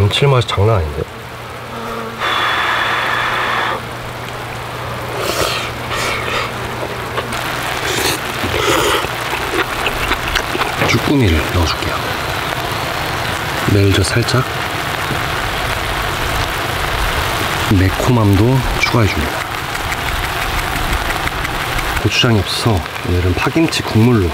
감칠맛이 장난 아닌데? 쭈꾸미를 넣어줄게요. 멜젓 살짝. 매콤함도 추가해줍니다. 고추장이 없어서 오늘은 파김치 국물로